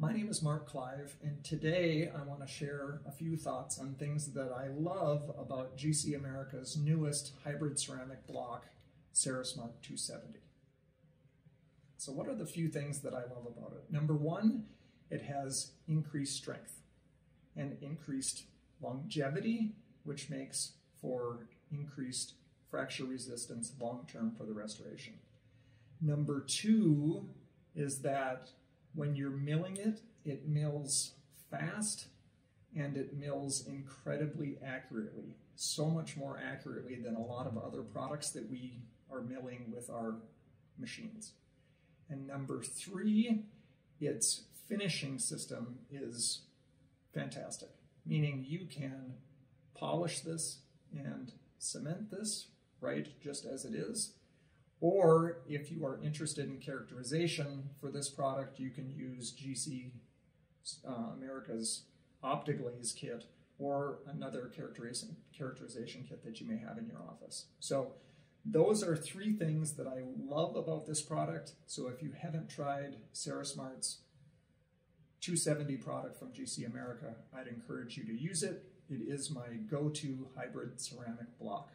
My name is Mark Kleive, and today I want to share a few thoughts on things that I love about GC America's newest hybrid ceramic block, Cerasmart 270. So what are the few things that I love about it? Number one, it has increased strength and increased longevity, which makes for increased fracture resistance long-term for the restoration. Number two is that when you're milling it, it mills fast and it mills incredibly accurately, so much more accurately than a lot of other products that we are milling with our machines. And number three, its finishing system is fantastic, meaning you can polish this and cement this right just as it is or if you are interested in characterization for this product, you can use GC uh, America's OptiGlaze kit or another characterization, characterization kit that you may have in your office. So those are three things that I love about this product. So if you haven't tried Cerasmart's 270 product from GC America, I'd encourage you to use it. It is my go-to hybrid ceramic block.